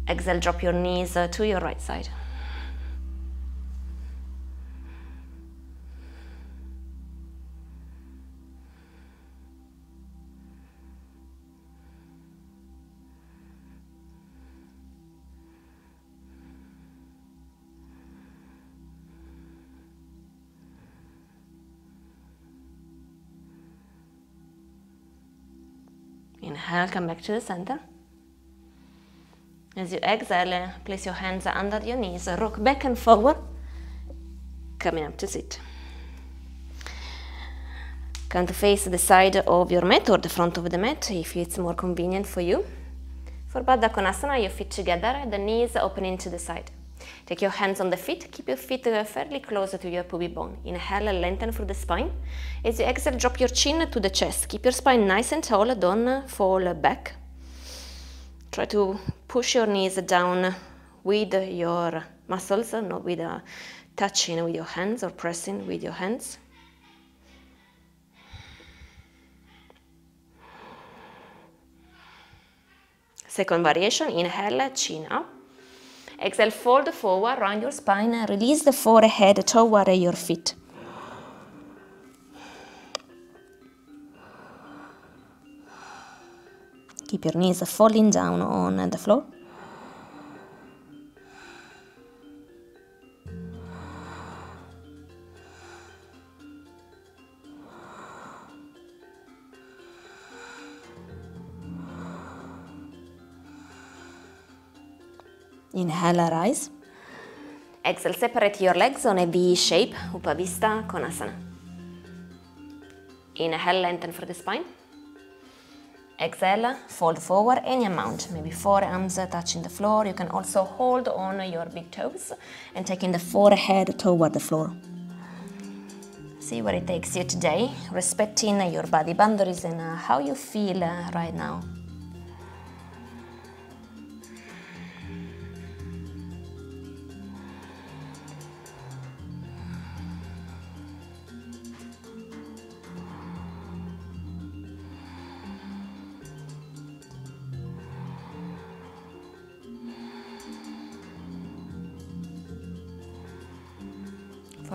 Exhale, drop your knees uh, to your right side. Inhale, come back to the center. As you exhale, uh, place your hands under your knees, uh, rock back and forward, coming up to sit. Come to face the side of your mat or the front of the mat if it's more convenient for you. For Baddha Konasana, your feet together, the knees opening to the side. Take your hands on the feet, keep your feet fairly close to your pubic bone. Inhale, lengthen through the spine. As you exhale, drop your chin to the chest. Keep your spine nice and tall, don't fall back. Try to push your knees down with your muscles, not with uh, touching with your hands or pressing with your hands. Second variation, inhale, chin up. Exhale, fold forward, round your spine and release the forehead toward your feet. Keep your knees falling down on the floor. Inhale, rise. Exhale, separate your legs on a V shape, Upavista Konasana. Inhale, lengthen for the spine. Exhale, fold forward any amount, maybe forearms touching the floor. You can also hold on your big toes and taking the forehead toward the floor. See where it takes you today, respecting your body boundaries and uh, how you feel uh, right now.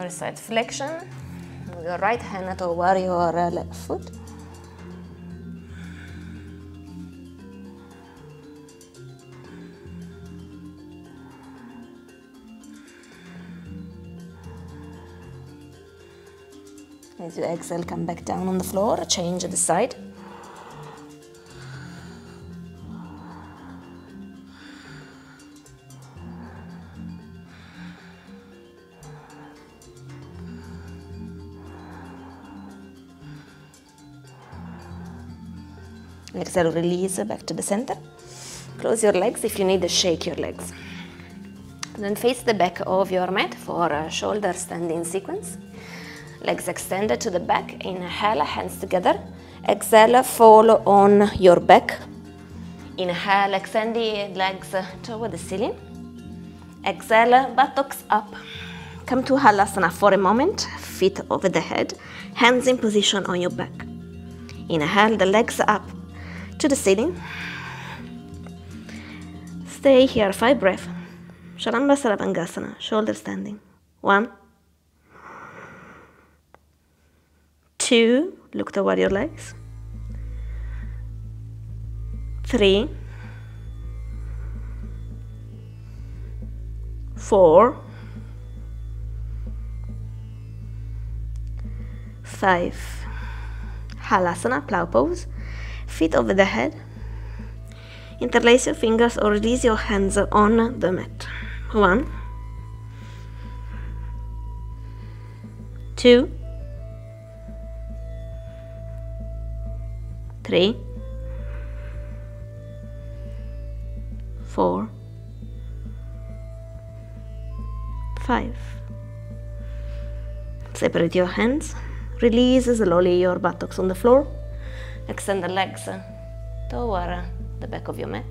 A side flexion your right hand over your uh, left foot. As you exhale, come back down on the floor, change the side. Exhale, release back to the center. Close your legs if you need to shake your legs. Then face the back of your mat for a shoulder standing sequence. Legs extended to the back. Inhale, hands together. Exhale, fall on your back. Inhale, extend the legs toward the ceiling. Exhale, buttocks up. Come to Halasana for a moment. Feet over the head. Hands in position on your back. Inhale, the legs up to the ceiling. Stay here, five breaths. Salamba Sarvangasana, shoulder standing. One, two, look toward your legs. Three, four, five. Halasana, plow pose feet over the head. Interlace your fingers or release your hands on the mat. One, two, three, four, five. Separate your hands. Release slowly your buttocks on the floor. Extend the legs uh, toward uh, the back of your mat.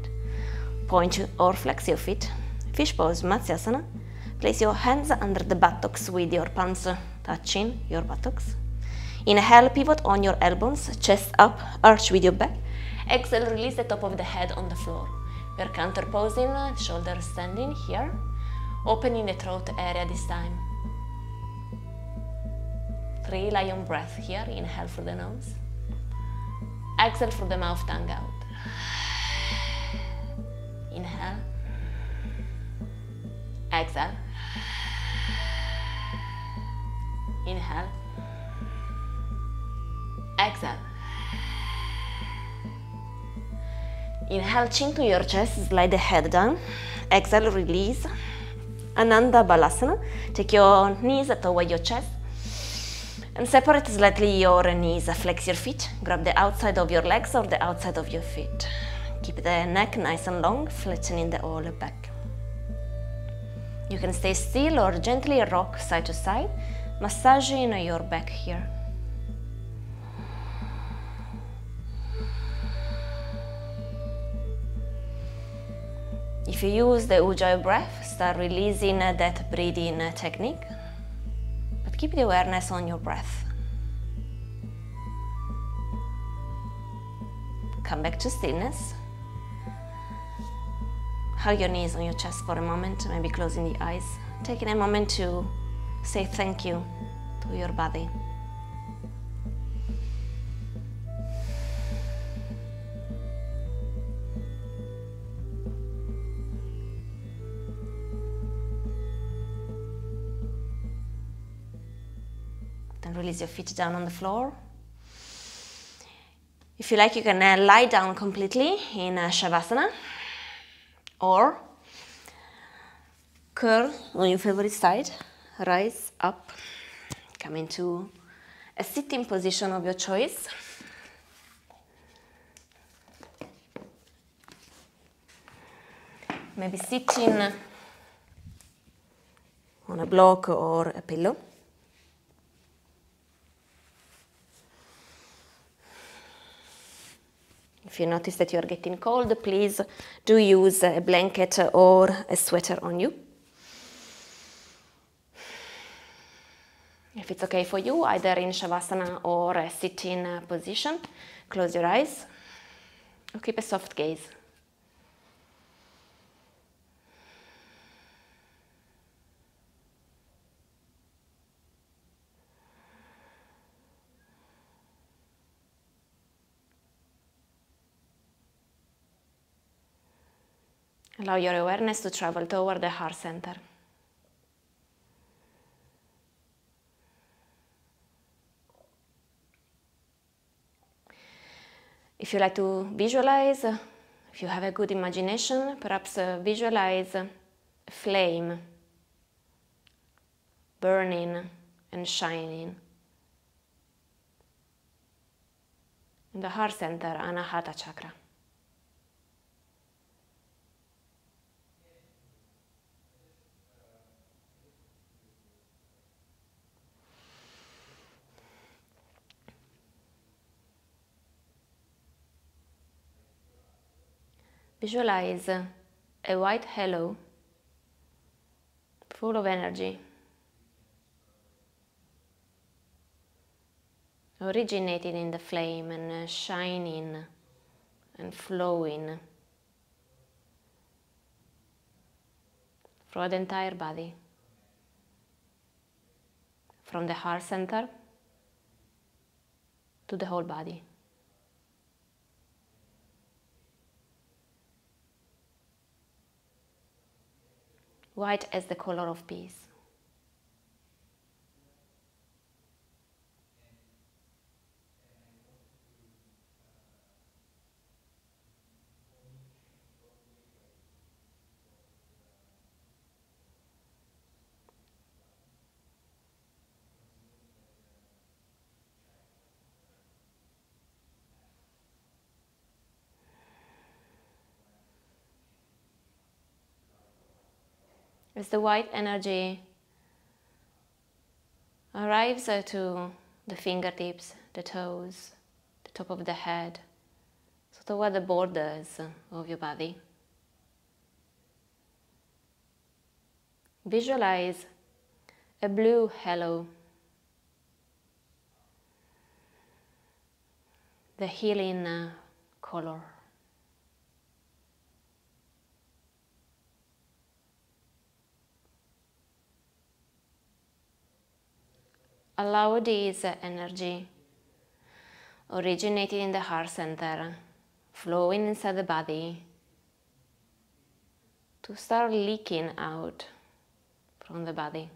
Point or flex your feet. Fish pose, Matsyasana. Place your hands under the buttocks with your palms uh, touching your buttocks. Inhale, pivot on your elbows, chest up, arch with your back. Exhale, release the top of the head on the floor. We're counterposing, shoulders standing here, opening the throat area this time. Three lion breath here, inhale through the nose. Exhale through the mouth, tongue out. Inhale. Exhale. Inhale. Exhale. Inhale, chin to your chest, slide the head down. Exhale, release. Ananda Balasana. Take your knees toward your chest. And separate slightly your knees, flex your feet, grab the outside of your legs or the outside of your feet. Keep the neck nice and long, flattening the whole back. You can stay still or gently rock side to side, massaging your back here. If you use the Ujjayi breath, start releasing that breathing technique keep the awareness on your breath. Come back to stillness. Hug your knees on your chest for a moment, maybe closing the eyes. Taking a moment to say thank you to your body. Release your feet down on the floor. If you like, you can uh, lie down completely in uh, Shavasana or curl on your favorite side, rise up, come into a sitting position of your choice. Maybe sitting on a block or a pillow. If you notice that you are getting cold, please do use a blanket or a sweater on you. If it's okay for you, either in Shavasana or a sitting position, close your eyes or keep a soft gaze. Allow your awareness to travel toward the heart center. If you like to visualize, if you have a good imagination, perhaps uh, visualize a flame burning and shining. In the heart center, Anahata chakra. Visualize a white halo full of energy originating in the flame and uh, shining and flowing throughout the entire body from the heart center to the whole body. White as the color of peace. As the white energy arrives to the fingertips, the toes, the top of the head, sort of what the borders of your body. Visualize a blue halo, the healing uh, color. Allow this energy originating in the heart center, flowing inside the body, to start leaking out from the body,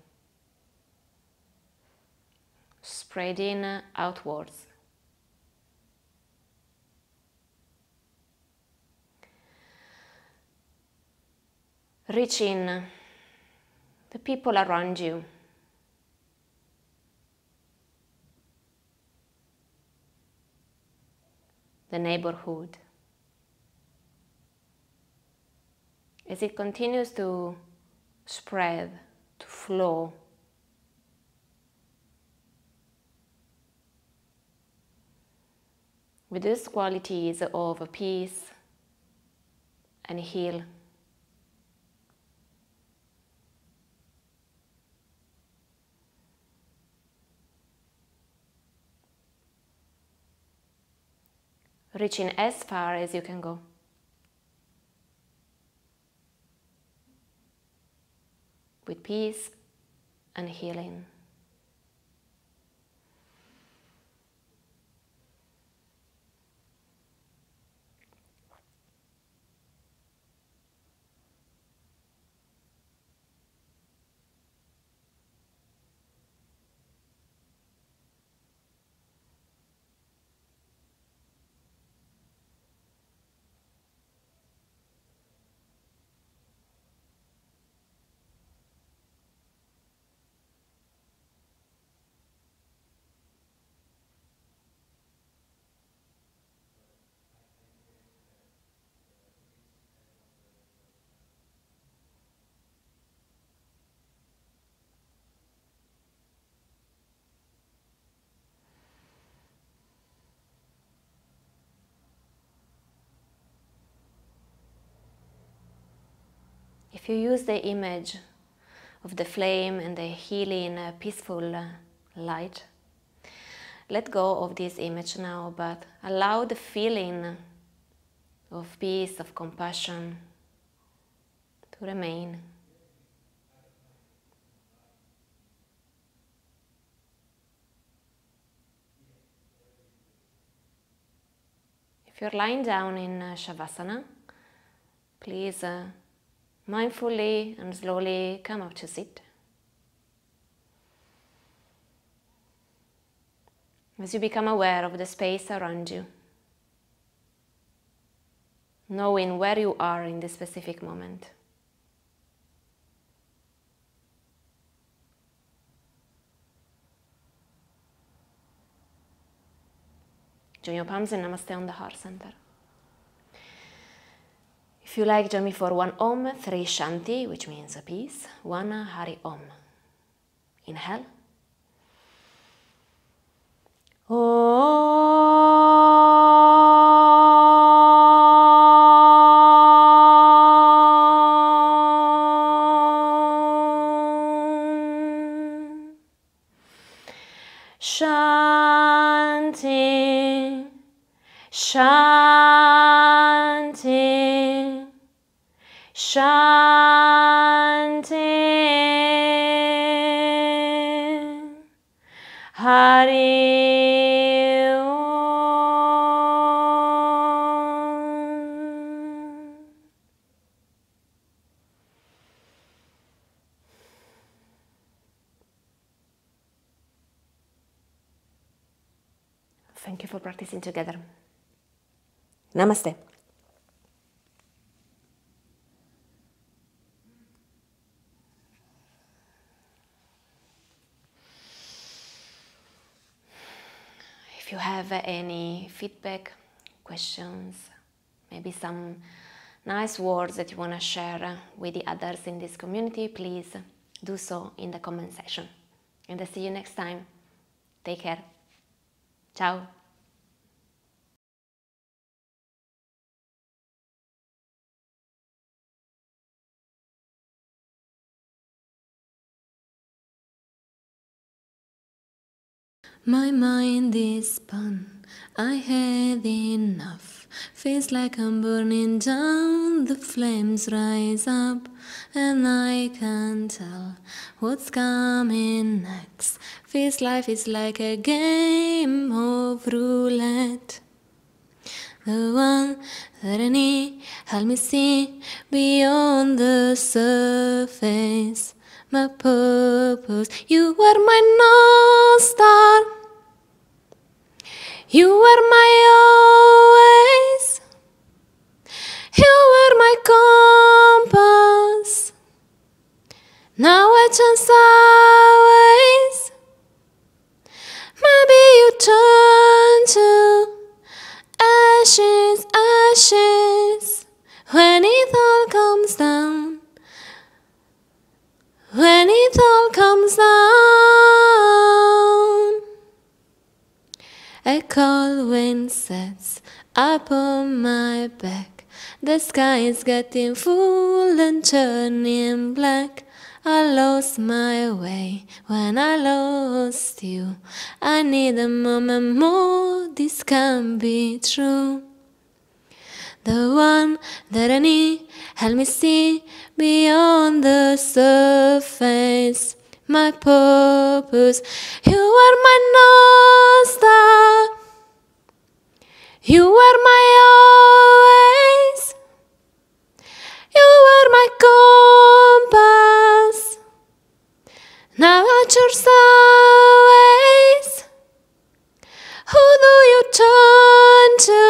spreading outwards. Reaching the people around you. The neighborhood. As it continues to spread, to flow, with these qualities of peace and heal. Reaching as far as you can go. With peace and healing. If you use the image of the flame and the healing, uh, peaceful uh, light, let go of this image now, but allow the feeling of peace, of compassion to remain. If you're lying down in uh, Shavasana, please uh, mindfully and slowly come up to sit. As you become aware of the space around you, knowing where you are in this specific moment. Join your palms and namaste on the heart center. If you like, join me for one Om, three Shanti, which means a peace, one Hari Om. Inhale. Shanti, Together. Namaste. If you have any feedback, questions, maybe some nice words that you want to share with the others in this community, please do so in the comment section. And I'll see you next time. Take care. Ciao. My mind is spun, I had enough. Feels like I'm burning down, the flames rise up, and I can't tell what's coming next. Feels life is like a game of roulette. The one that I need, help me see beyond the surface. My purpose, you are my north star. You are my always. You are my compass. Now I turn sideways. Maybe you turn to ashes, ashes. When it all comes down. When it all comes down. A cold wind sets upon my back. The sky is getting full and turning black. I lost my way when I lost you. I need a moment more, this can't be true. The one that I need, help me see beyond the surface my purpose. You are my North Star. You are my always. You are my compass. Now at your sideways, who do you turn to?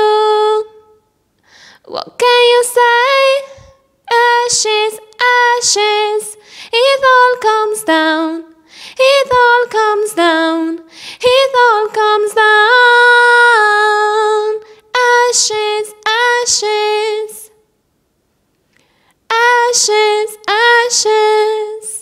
What can you say? Ashes, ashes, it all comes down. It all comes down. It all comes down. Ashes, ashes, ashes, ashes.